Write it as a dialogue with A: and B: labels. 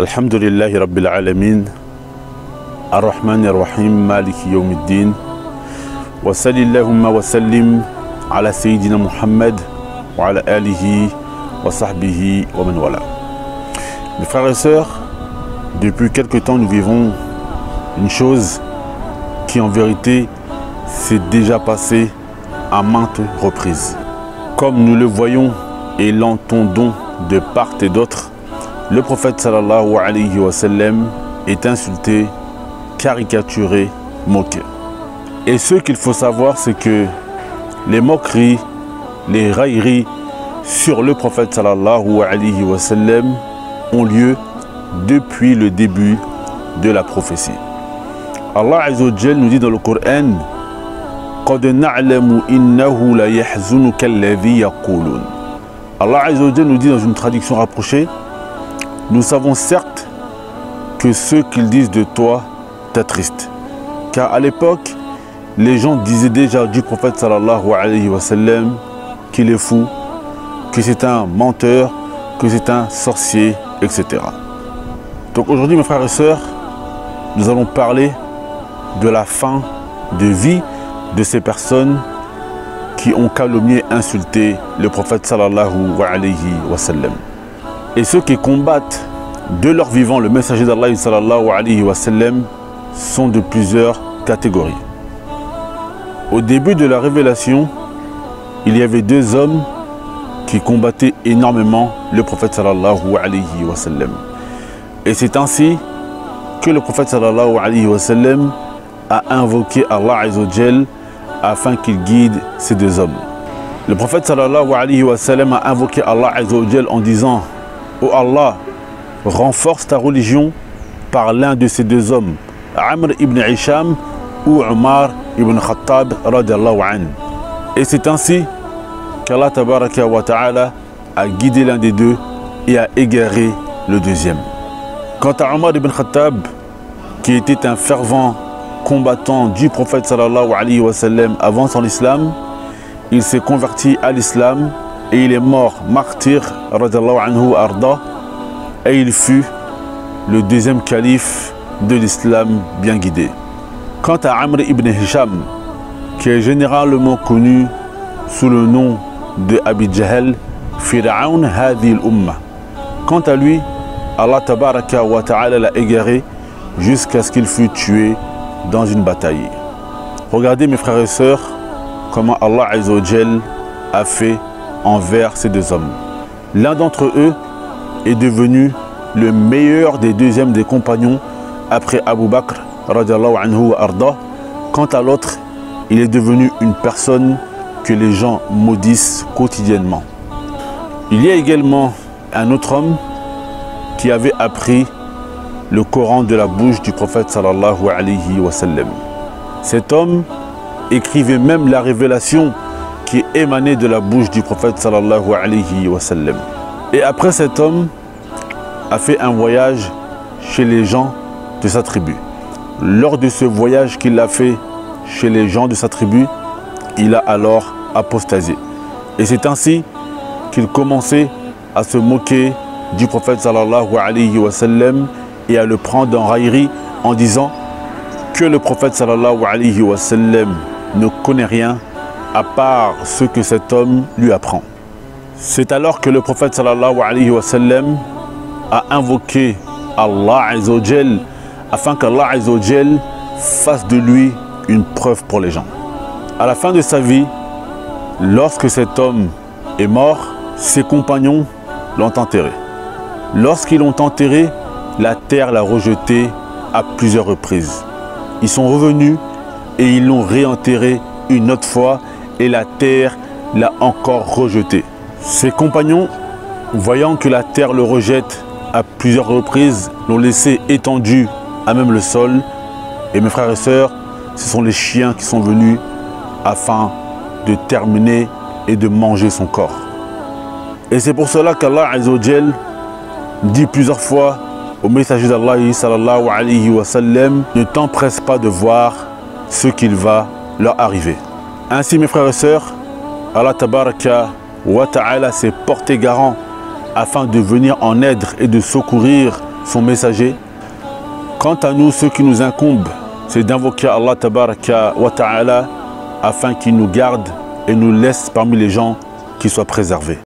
A: الحمد لله رب العالمين الرحمن الرحيم مالك يوم الدين وصل اللهم وسلم على سيدنا محمد وعلى آله وصحبه ومن والاه Mes frères et sœurs, depuis quelque temps nous vivons une chose qui en vérité s'est déjà passée à maintes reprises. Comme nous le voyons et l'entendons de part et d'autre, le prophète sallallahu alayhi wa sallam est insulté, caricaturé, moqué. Et ce qu'il faut savoir, c'est que les moqueries, les railleries sur le prophète sallallahu alayhi wa sallam ont lieu depuis le début de la prophétie. Allah nous dit dans le Coran Allah nous dit dans une traduction rapprochée nous savons certes que ceux qu'ils disent de toi t'attristent. Car à l'époque, les gens disaient déjà du prophète sallallahu alayhi wa sallam qu'il est fou, que c'est un menteur, que c'est un sorcier, etc. Donc aujourd'hui, mes frères et sœurs, nous allons parler de la fin de vie de ces personnes qui ont calomnié, insulté le prophète sallallahu alayhi wa sallam. Et ceux qui combattent de leur vivant le messager d'Allah sont de plusieurs catégories. Au début de la révélation, il y avait deux hommes qui combattaient énormément le prophète sallallahu alayhi wa sallam. Et c'est ainsi que le prophète sallallahu alayhi wa sallam a invoqué Allah afin qu'il guide ces deux hommes. Le prophète sallallahu alayhi wa sallam a invoqué Allah en disant Ô oh Allah, renforce ta religion par l'un de ces deux hommes, Amr ibn Isham ou Omar ibn Khattab radiallahu an. Et c'est ainsi qu'Allah a guidé l'un des deux et a égaré le deuxième. Quant à Omar ibn Khattab, qui était un fervent combattant du prophète sallallahu alayhi wa sallam avant son islam, il s'est converti à l'islam et il est mort martyr anhu arda et il fut le deuxième calife de l'islam bien guidé. Quant à Amr ibn Hisham, qui est généralement connu sous le nom de Abi Jahl, Fir'aun Hadi al-Umma. Quant à lui, Allah tabaraka wa ta'ala l'a égaré jusqu'à ce qu'il fût tué dans une bataille. Regardez mes frères et sœurs comment Allah Azzawajal a fait envers ces deux hommes. L'un d'entre eux est devenu le meilleur des deuxièmes des compagnons après Abu Bakr anhu arda. Quant à l'autre, il est devenu une personne que les gens maudissent quotidiennement. Il y a également un autre homme qui avait appris le Coran de la bouche du prophète sallallahu alayhi wa sallam. Cet homme écrivait même la révélation qui émanait de la bouche du prophète sallallahu alayhi wa sallam. Et après cet homme a fait un voyage chez les gens de sa tribu. Lors de ce voyage qu'il a fait chez les gens de sa tribu, il a alors apostasé. Et c'est ainsi qu'il commençait à se moquer du prophète sallallahu alayhi wa sallam et à le prendre en raillerie en disant que le prophète sallallahu alayhi wa sallam ne connaît rien à part ce que cet homme lui apprend. C'est alors que le prophète a invoqué Allah afin qu'Allah Azzawajal fasse de lui une preuve pour les gens. À la fin de sa vie, lorsque cet homme est mort, ses compagnons l'ont enterré. Lorsqu'ils l'ont enterré, la terre l'a rejeté à plusieurs reprises. Ils sont revenus et ils l'ont réenterré une autre fois et la terre l'a encore rejeté. Ses compagnons, voyant que la terre le rejette à plusieurs reprises, l'ont laissé étendu à même le sol. Et mes frères et sœurs, ce sont les chiens qui sont venus afin de terminer et de manger son corps. Et c'est pour cela qu'Allah Azzawajal dit plusieurs fois au messager d'Allah wa ne t'empresse pas de voir ce qu'il va leur arriver. Ainsi mes frères et sœurs, Allah tabaraka wa ta'ala s'est porté garant afin de venir en aide et de secourir son messager. Quant à nous, ce qui nous incombe, c'est d'invoquer Allah tabaraka wa ta'ala afin qu'il nous garde et nous laisse parmi les gens qui soient préservés.